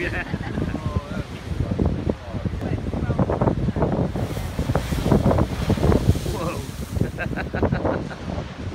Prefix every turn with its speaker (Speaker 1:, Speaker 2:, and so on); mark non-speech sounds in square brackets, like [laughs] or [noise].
Speaker 1: Whoa. [laughs]